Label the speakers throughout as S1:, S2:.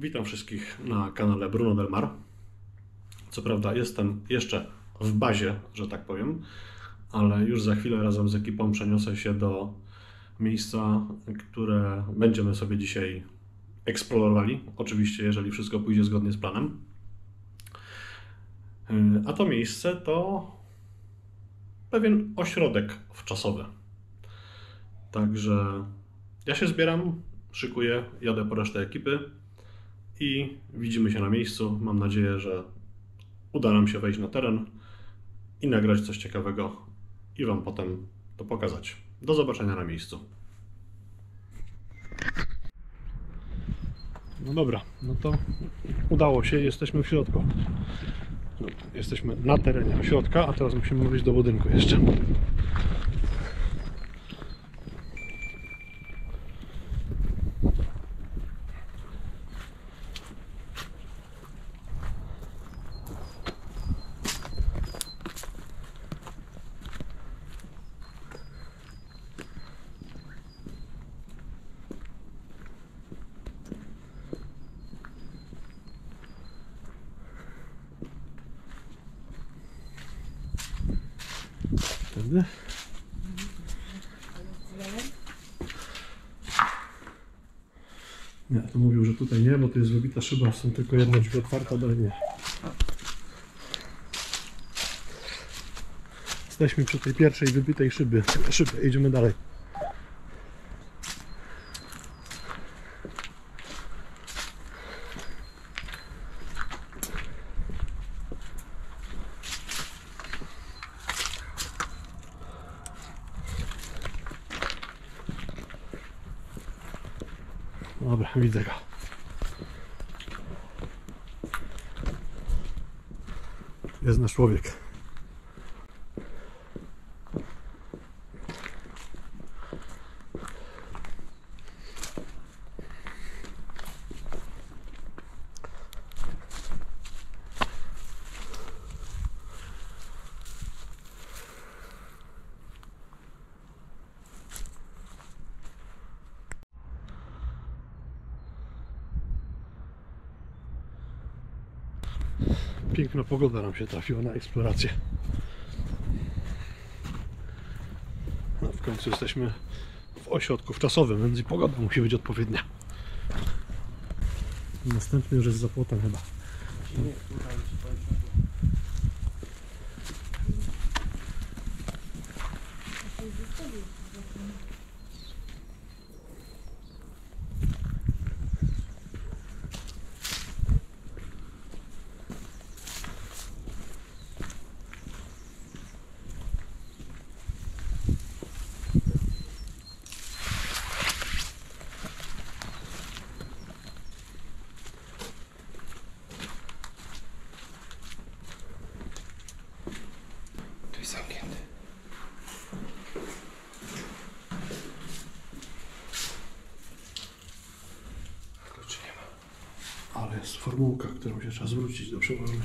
S1: Witam wszystkich na kanale Bruno Del Mar. Co prawda jestem jeszcze w bazie, że tak powiem, ale już za chwilę razem z ekipą przeniosę się do miejsca, które będziemy sobie dzisiaj eksplorowali. Oczywiście, jeżeli wszystko pójdzie zgodnie z planem. A to miejsce to pewien ośrodek wczasowy. Także ja się zbieram, szykuję, jadę po resztę ekipy i widzimy się na miejscu. Mam nadzieję, że uda nam się wejść na teren i nagrać coś ciekawego i Wam potem to pokazać. Do zobaczenia na miejscu. No dobra, no to udało się, jesteśmy w środku. No, jesteśmy na terenie ośrodka, a teraz musimy wyjść do budynku jeszcze. Wtedy. Nie, to mówił, że tutaj nie, szyba, są tylko jedne drzwi otwarte, ale nie. Jesteśmy przy tej pierwszej wybitej szyby. szyby. Idziemy dalej. Dobra, widzę go. Jest nasz człowiek. Piękna pogoda nam się trafiła na eksplorację. No, w końcu jesteśmy w ośrodku wczasowym, więc i pogoda musi być odpowiednia. Następny już jest za płotem chyba.
S2: Tu jest zamknięty. Kluczy nie ma.
S1: Ale jest formułka, którą się trzeba zwrócić do przełożonego.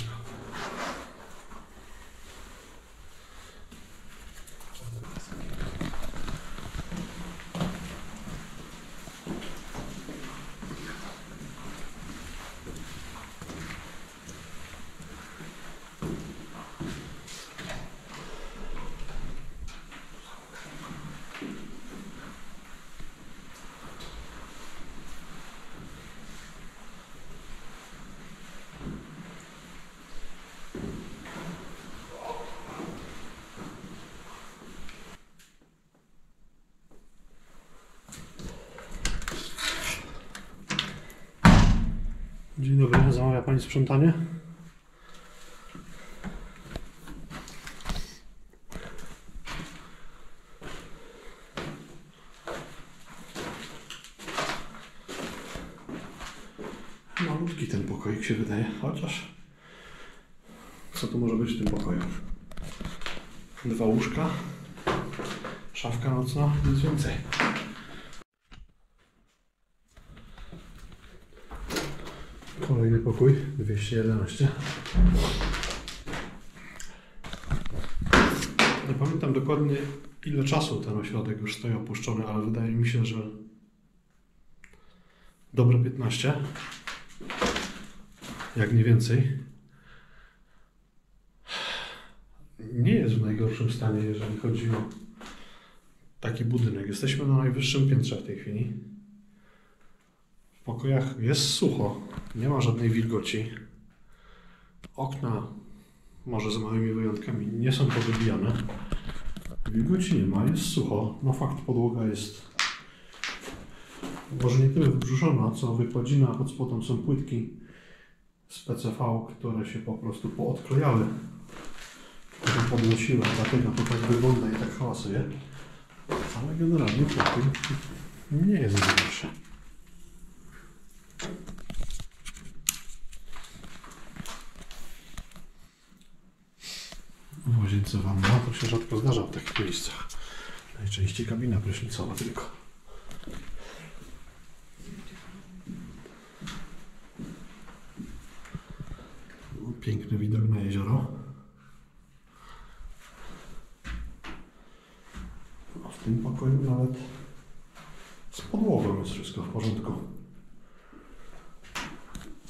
S1: Dzień dobry, zamawia Pani sprzątanie? Malutki ten pokoik się wydaje, chociaż co tu może być w tym pokoju? Dwa łóżka, szafka nocna, nic więcej. Kolejny pokój, 211. Nie pamiętam dokładnie ile czasu ten ośrodek już stoi opuszczony, ale wydaje mi się, że dobre 15. Jak nie więcej. Nie jest w najgorszym stanie, jeżeli chodzi o taki budynek. Jesteśmy na najwyższym piętrze w tej chwili. W pokojach jest sucho, nie ma żadnej wilgoci. Okna, może z małymi wyjątkami, nie są powybijane. Wilgoci nie ma, jest sucho. No fakt, podłoga jest może nie tyle wybrzuszona, co wykładzina, pod spodem są płytki z PCV, które się po prostu poodklejały, które podnosiły, dlatego to tak wygląda i tak hałasuje. Ale generalnie pokój nie jest najgorszy. W łazience wanna to się rzadko zdarza w takich miejscach. Najczęściej kabina prysznicowa tylko. Piękny widok na jezioro. A w tym pokoju nawet z podłogą jest wszystko w porządku.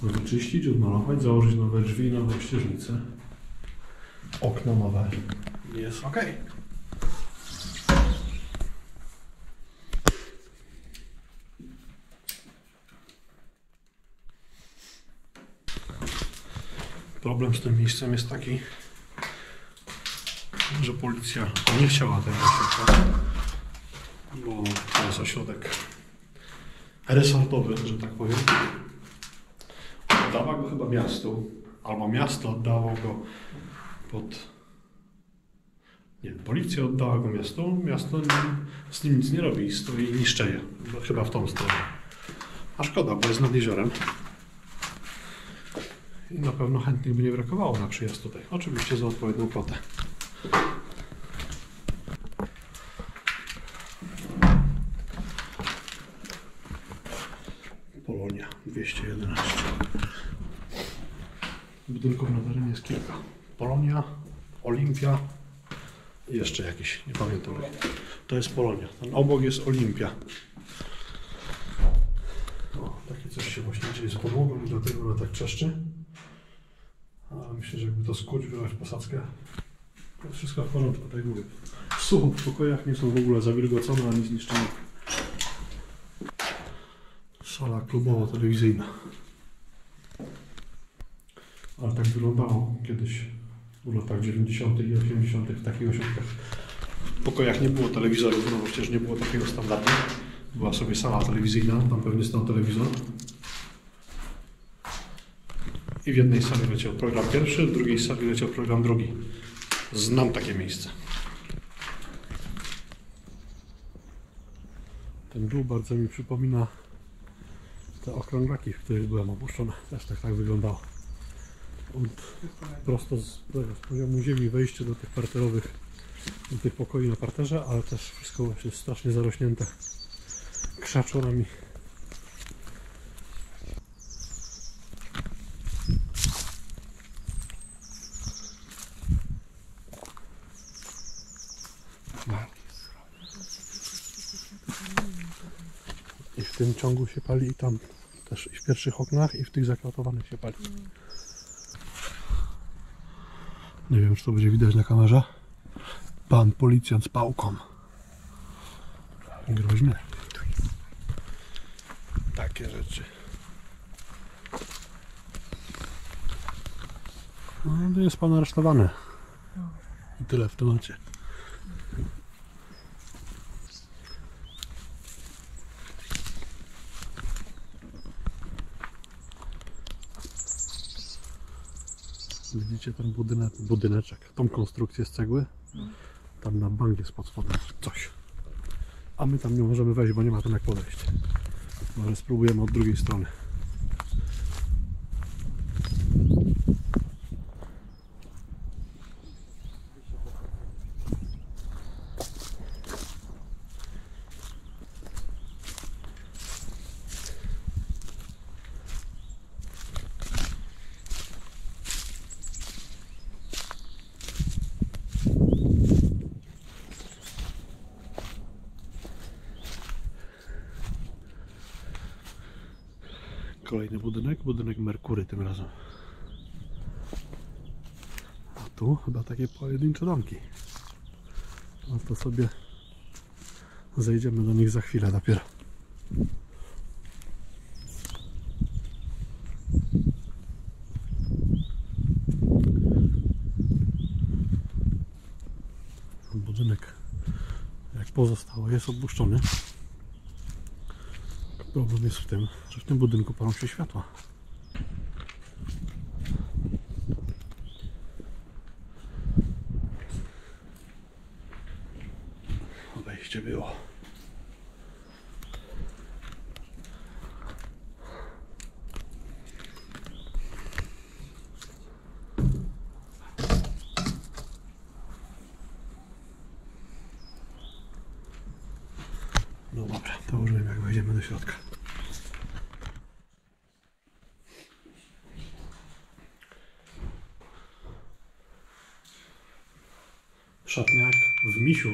S1: Wyczyścić, odmalować, założyć nowe drzwi, nowe ścieżnice. Okna nowe. Jest ok. Problem z tym miejscem jest taki, że policja nie chciała tego ośrodka, bo to jest ośrodek resortowy, że tak powiem. Oddała go chyba miastu, albo miasto oddało go pod... Nie, policja oddała go miastu, miasto z nim nic nie robi, stoi i niszczeje. No, chyba w tą stronę. A szkoda, bo jest nad jeziorem. I na pewno chętnych by nie brakowało na przyjazd tutaj. Oczywiście za odpowiednią kwotę. Polonia 211. Budynków na terenie jest kilka. Polonia, Olimpia i jeszcze jakieś, nie pamiętam. To jest Polonia. Ten obok jest Olimpia. O, takie coś się właśnie dzieje z podłogą i dlatego ona tak trzeszczy. Ale myślę, że jakby to skuć, wybrać posadzkę, to wszystko w porządku, tak jak mówię. Sucho w pokojach, nie są w ogóle zawilgocone ani zniszczone. Sala klubowo-telewizyjna. Ale tak wyglądało kiedyś w latach 90. i 80. w takich ośrodkach. W pokojach nie było telewizorów, no przecież nie było takiego standardu. Była sobie sala telewizyjna, tam pewnie stał telewizor. I w jednej sali leciał program pierwszy, w drugiej sali leciał program drugi. Znam takie miejsce. Ten dół bardzo mi przypomina te okrąglaki, w których byłem opuszczony. Też tak, tak wyglądało. Prosto z, z poziomu ziemi wejście do tych parterowych, do tych pokoi na parterze, ale też wszystko właśnie strasznie zarośnięte krzaczorami. I w tym ciągu się pali i tam też i w pierwszych oknach i w tych zakratowanych się pali. Nie wiem, czy to będzie widać na kamerze. Pan policjant z pałką. Groźne. Takie rzeczy. No, jest pan aresztowany. I tyle w temacie. Widzicie ten budynek, budyneczek, tą konstrukcję z cegły? Tam na bank jest pod spodem coś. A my tam nie możemy wejść, bo nie ma tam jak podejść. Może spróbujemy od drugiej strony. Takie pojedyncze domki. No to sobie zejdziemy do nich za chwilę dopiero. Budynek jak pozostało jest opuszczony. Problem jest w tym, że w tym budynku palą się światła. Wejście było. No dobra, to już wiem jak wejdziemy do środka. Szatniak w misiu.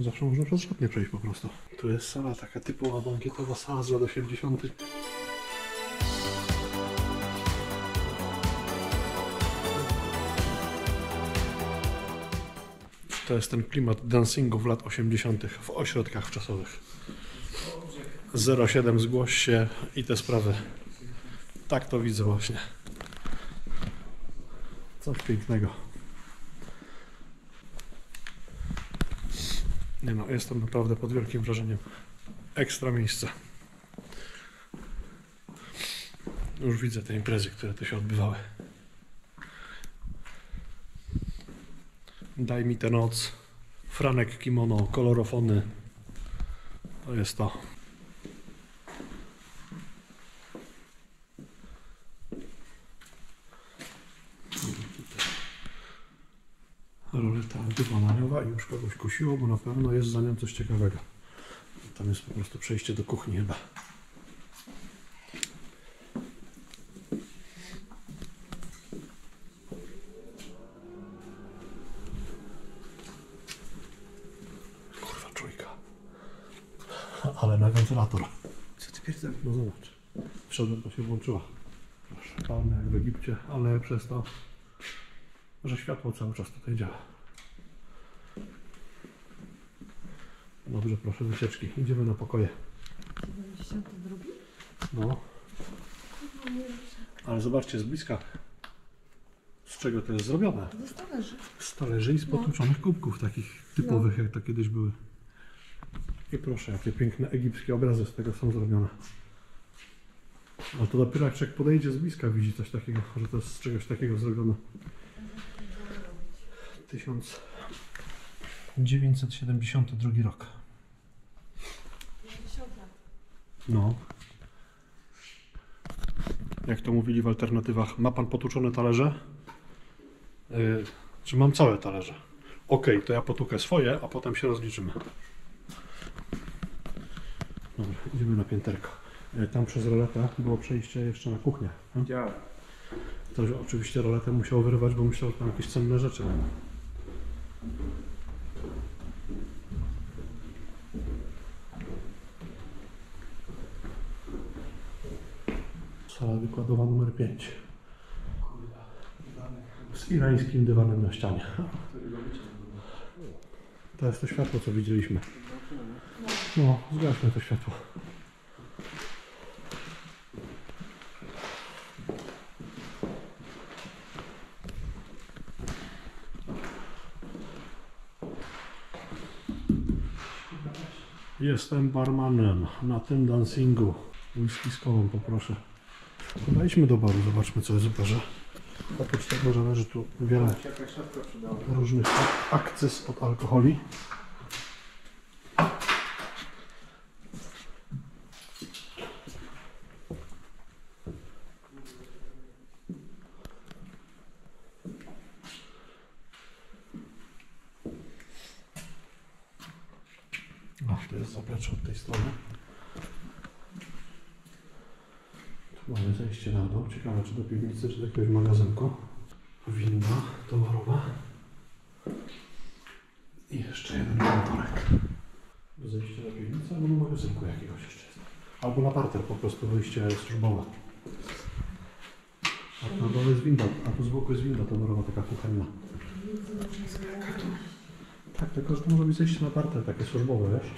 S1: Zawsze można przez szatnię przejść po prostu. Tu jest sala taka typowa bankietowa sala z lat 80. To jest ten klimat dancingu w lat 80. w ośrodkach czasowych. 07 zgłoś się i te sprawy. Tak to widzę właśnie. Coś pięknego. Nie no, jestem naprawdę pod wielkim wrażeniem. Ekstra miejsce. Już widzę te imprezy, które tu się odbywały. Daj mi tę noc. Franek kimono, kolorofony. To jest to. Roleta dywananiowa i już kogoś kusiło, bo na pewno jest za nią coś ciekawego. Tam jest po prostu przejście do kuchni chyba. Kurwa czujka. Ale na wentylator.
S2: Co ty pierdolisz?
S1: No zobacz. Wszedłem, to się włączyła. Proszę, palmy jak w Egipcie, ale przez to, że światło cały czas tutaj działa. Dobrze, proszę, wycieczki. Idziemy na pokoje.
S3: 92?
S1: No. Ale zobaczcie z bliska, z czego to jest zrobione.
S3: Jest talerzy.
S1: Z talerzy i z potłuczonych kubków, takich typowych, jak to kiedyś były. I proszę, jakie piękne egipskie obrazy z tego są zrobione. Ale to dopiero jak człowiek podejdzie z bliska, widzi coś takiego, że to jest z czegoś takiego zrobione. 1972 rok.
S3: 50 lat.
S1: No. Jak to mówili w alternatywach, ma pan potłuczone talerze? Yy, czy mam całe talerze? Okej, to ja potukę swoje, a potem się rozliczymy. Dobra, idziemy na pięterko. Yy, Tam przez roletę było przejście jeszcze na kuchnię.
S2: Działa.
S1: To oczywiście roletę musiał wyrwać, bo myślał, że tam jakieś cenne rzeczy. Sala wykładowa numer 5. Z irańskim dywanem na ścianie. To jest to światło, co widzieliśmy. No, zgaśmy to światło. Jestem barmanem na tym dancingu. Whisky z kolą poproszę. Podejdźmy do baru, zobaczmy co jest w barze. Oprócz tego, że leży tu wiele różnych akces od alkoholi. A, to jest zaplecze od tej strony. Tu mamy zejście na dół. Ciekawe, czy do piwnicy, czy do jakiegoś magazynku. Winda towarowa. I jeszcze jeden kantorek. Zejście do piwnicy albo do magazynku jakiegoś jeszcze. Albo na parter po prostu wyjście służbowe. A na dole jest winda, a tu z boku jest winda tonorowa taka kuchenna. Tak, tylko że to może być zejście na parter takie służbowe, wiesz?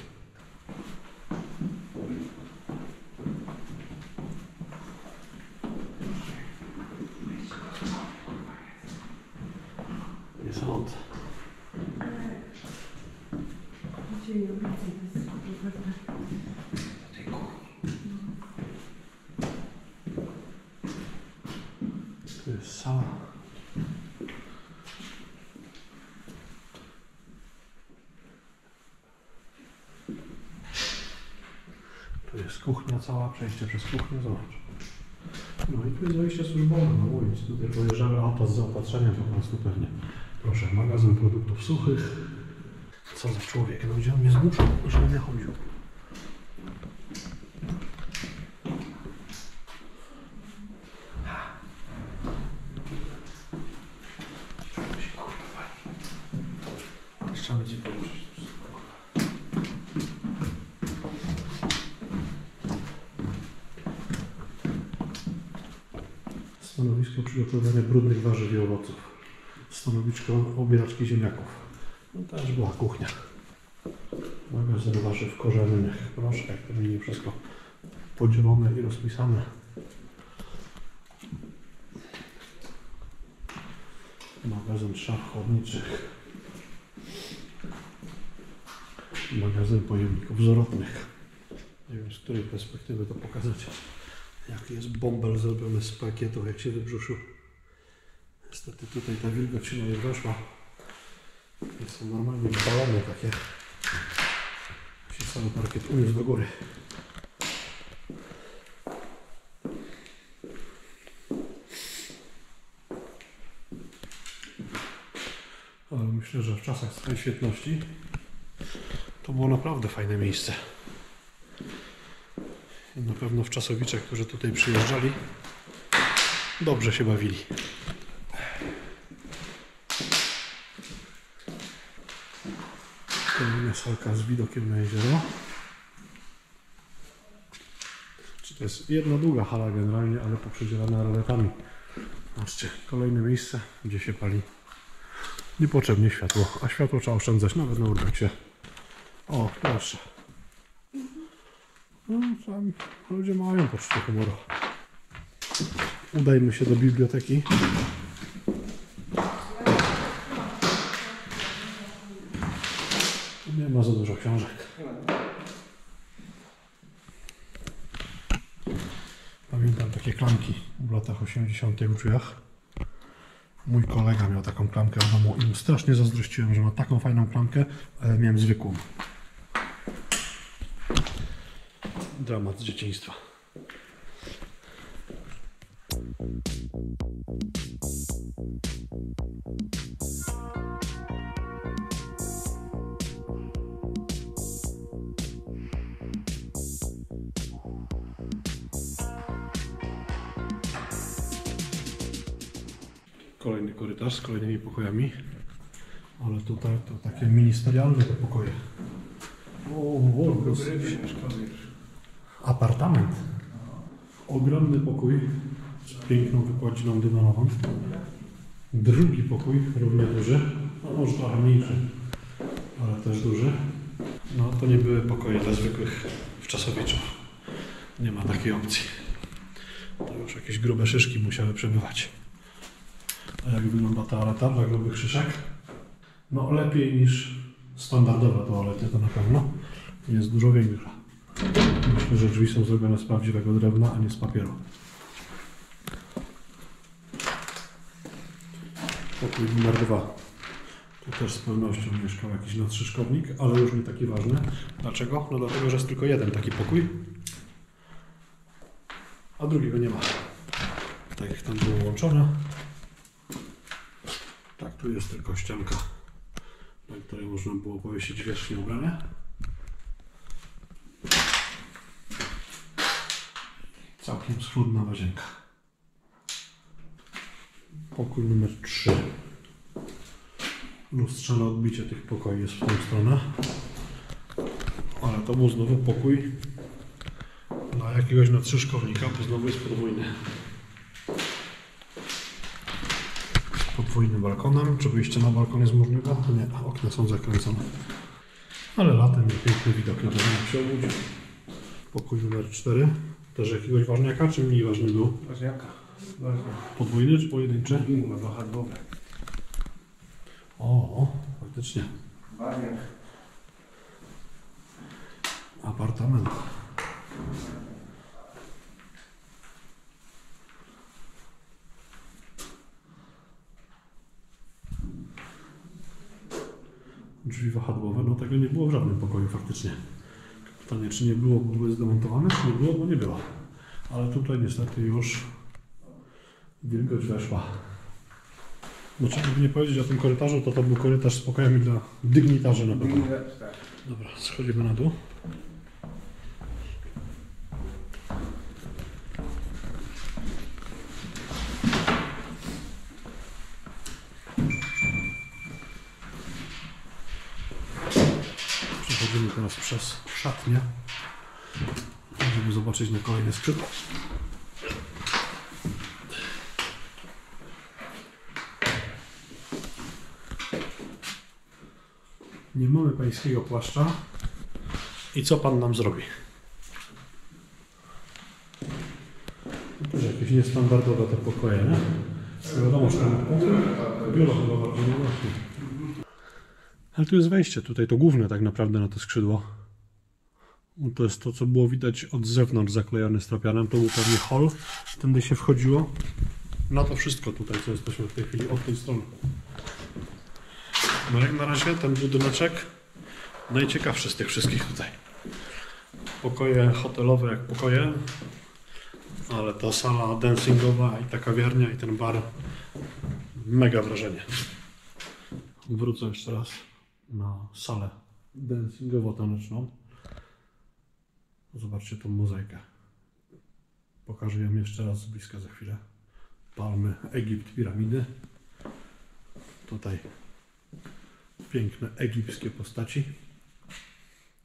S1: Nie sądzę.
S3: Gdzie ja widzę, to jest Roberta.
S1: Tu jest sala. Tu jest kuchnia cała, przejście przez kuchnię, zobacz. No i tu jest wejście służbowe, no mówić, tutaj pojeżdżały auta z zaopatrzeniem po prostu pewnie. Proszę, magazyn produktów suchych. Co za człowiek, no gdzie on mnie zmuszał, żebym nie chodził. Trzeba będzie położyć. Stanowisko przygotowywania brudnych warzyw i owoców. Stanowisko obieraczki ziemniaków. No też była kuchnia. Magazyn warzyw korzennych. Proszę, jak to będzie wszystko podzielone i rozpisane. Magazyn szaf. Magazyn pojemników zwrotnych. Nie wiem z której perspektywy to pokazać. Jaki jest bąbel zrobiony z pakietu, jak się wybrzuszył. Niestety tutaj ta wilgoć się nie weszła. I są normalnie balony takie. Się cały parkiet uniósł do góry. Ale myślę, że w czasach swojej świetności to było naprawdę fajne miejsce. Na pewno w czasowiczach, którzy tutaj przyjeżdżali, dobrze się bawili. Kolejna salka z widokiem na jezioro. Czy to jest jedna długa hala generalnie, ale poprzedzielana roletami. Zobaczcie, kolejne miejsce, gdzie się pali niepotrzebnie światło. A światło trzeba oszczędzać nawet na urbexie. O, proszę. No, tam ludzie mają poczucie humoru. Udajmy się do biblioteki. Nie ma za dużo książek. Pamiętam takie klamki w latach 80. w drzwiach. Mój kolega miał taką klamkę w domu i mu strasznie zazdrościłem, że ma taką fajną klamkę, ale miałem zwykłą. Dramat z dzieciństwa. Kolejny korytarz z kolejnymi pokojami. Ale tutaj to takie ministerialne te pokoje. O, o, Apartament. Ogromny pokój z piękną wykładziną dywanowa. Drugi pokój, równie duży, no może trochę mniejszy, ale też duży. No to nie były pokoje dla zwykłych wczasowiczów. Nie ma takiej opcji. To już jakieś grube szyszki musiały przebywać. A jak wygląda toaleta dla grubych szyszek? No lepiej niż standardowe toalety to na pewno. Jest dużo większa. Myślę, że drzwi są zrobione z prawdziwego drewna, a nie z papieru. Pokój numer dwa. Tu też z pewnością mieszkał jakiś nadszyszkownik, ale już nie taki ważny. Dlaczego? No dlatego, że jest tylko jeden taki pokój, a drugiego nie ma. Tak jak tam było łączone. Tak, tu jest tylko ścianka, na której można było powiesić wierzchnie ubrania. Całkiem schludna łazienka. Pokój numer 3. Lustrzane odbicie tych pokoi jest w tą stronę. Ale to był znowu pokój dla jakiegoś nadszyszkownika, bo znowu jest podwójny. Podwójnym balkonem. Czy wyjście na balkon jest możliwe? Nie, okna są zakręcone. Ale latem jest piękny widok na się obudzi. Pokój numer 4. Też jakiegoś ważniaka, czy mniej ważny był?
S2: Ważniaka. Ważnia.
S1: Podwójny czy pojedynczy?
S2: Inne wahadłowe.
S1: O, faktycznie.
S2: Ważniak.
S1: Apartament. Drzwi wahadłowe, no tego nie było w żadnym pokoju faktycznie. Pytanie, czy nie było, bo były zdemontowane, czy nie było, bo nie było. Ale tutaj niestety już wilgoć weszła. No trzeba by nie powiedzieć o tym korytarzu, to to był korytarz z pokojami dla dygnitarzy na pewno.
S2: Tak.
S1: Dobra, schodzimy na dół. Przechodzimy teraz przez szatnię, żeby zobaczyć na kolejne skrzydło. Nie mamy pańskiego płaszcza. I co pan nam zrobi? No też jakieś niestandardowe te pokoje, nie? No Wiadomo, że biuro chyba bardziej nie właśnie. Ale tu jest wejście, tutaj to główne tak naprawdę na to skrzydło. No To jest to, co było widać od zewnątrz zaklejone stropianem. To był pewnie hall, tędy się wchodziło. Na to wszystko tutaj, co jesteśmy w tej chwili od tej strony. No jak na razie ten budyneczek najciekawszy z tych wszystkich tutaj. Pokoje hotelowe jak pokoje, ale ta sala dancingowa i ta kawiarnia i ten bar mega wrażenie. Wrócę jeszcze raz na salę dancingowo-taneczną. Zobaczcie tą mozaikę. Pokażę ją jeszcze raz z bliska za chwilę. Palmy, Egipt, piramidy. Tutaj piękne egipskie postaci.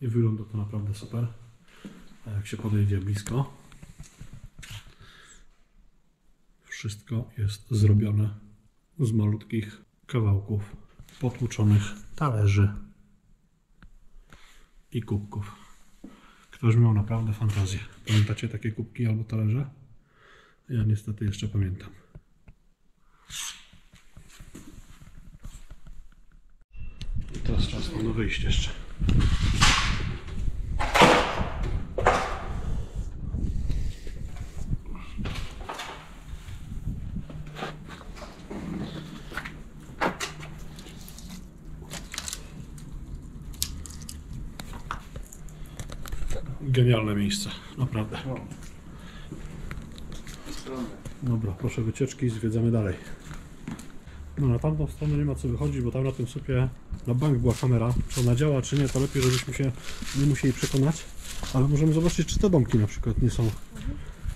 S1: I wygląda to naprawdę super. A jak się podejdzie blisko, wszystko jest zrobione z malutkich kawałków potłuczonych talerzy i kubków. Ktoś miał naprawdę fantazję. Pamiętacie takie kubki albo talerze? Ja niestety jeszcze pamiętam. I teraz czas na wyjście jeszcze. Genialne miejsce, naprawdę. Dobra, proszę wycieczki, zwiedzamy dalej. No na tamtą stronę nie ma co wychodzić, bo tam na tym supie na bank była kamera. Czy ona działa, czy nie, to lepiej, żebyśmy się nie musieli przekonać. Ale możemy zobaczyć, czy te domki na przykład nie są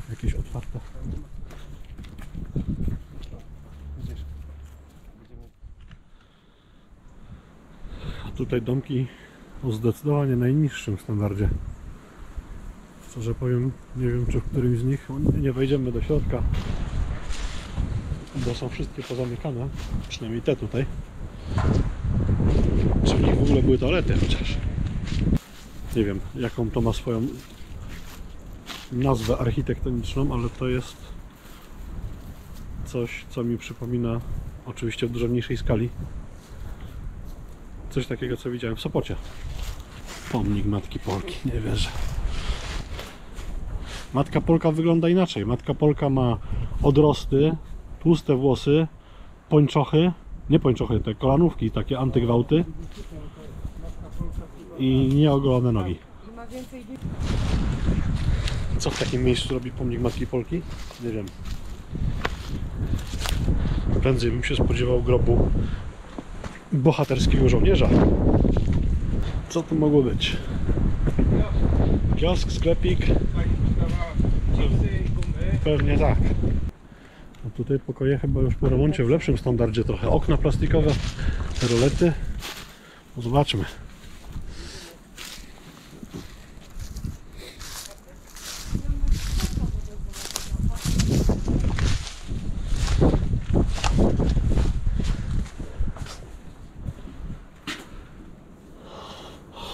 S1: jakieś otwarte. A tutaj domki o zdecydowanie najniższym standardzie. Szczerze powiem, nie wiem czy w którymś z nich nie wejdziemy do środka, bo są wszystkie pozamykane, przynajmniej te tutaj. Czy w nich w ogóle były toalety chociaż? Nie wiem, jaką to ma swoją nazwę architektoniczną, ale to jest coś, co mi przypomina oczywiście w dużo mniejszej skali. Coś takiego, co widziałem w Sopocie. Pomnik Matki Polki, nie wierzę. Matka Polka wygląda inaczej. Matka Polka ma odrosty, tłuste włosy, pończochy, nie pończochy, te kolanówki, takie antygwałty i nieogolone nogi. Co w takim miejscu robi pomnik Matki Polki? Nie wiem. Prędzej bym się spodziewał grobu bohaterskiego żołnierza. Co tu mogło być? Kiosk, sklepik? Pewnie tak. A tutaj pokoje chyba już po remoncie w lepszym standardzie trochę. Okna plastikowe, rolety. No Zobaczmy.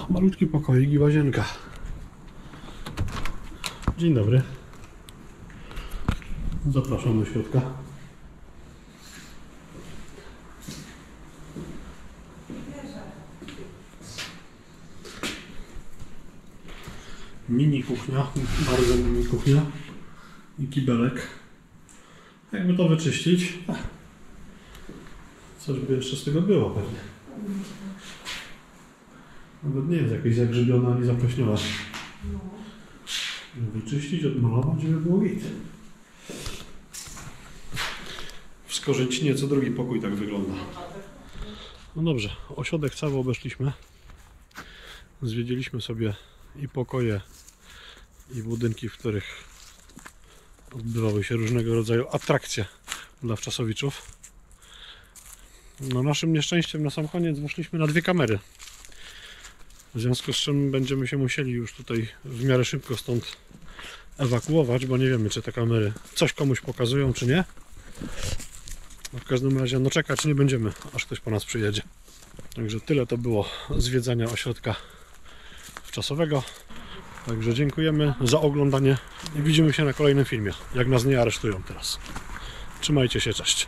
S1: Malutki pokoik i łazienka. Dzień dobry. Zapraszam do środka. Mini kuchnia, bardzo mini kuchnia i kibelek. Jakby to wyczyścić, coś by jeszcze z tego było pewnie. Nawet nie jest jakieś zagrzybione ani zapleśnione. Wyczyścić, odmalować, żeby było git. W Skorzęcinie co drugi pokój tak wygląda. No dobrze, ośrodek cały obeszliśmy. Zwiedziliśmy sobie i pokoje, i budynki, w których odbywały się różnego rodzaju atrakcje dla wczasowiczów. No naszym nieszczęściem na sam koniec weszliśmy na dwie kamery. W związku z czym będziemy się musieli już tutaj w miarę szybko stąd ewakuować, bo nie wiemy, czy te kamery coś komuś pokazują, czy nie. W każdym razie, no czekać nie będziemy, aż ktoś po nas przyjedzie. Także tyle to było zwiedzania ośrodka wczasowego. Także dziękujemy za oglądanie i widzimy się na kolejnym filmie, jak nas nie aresztują teraz. Trzymajcie się, cześć.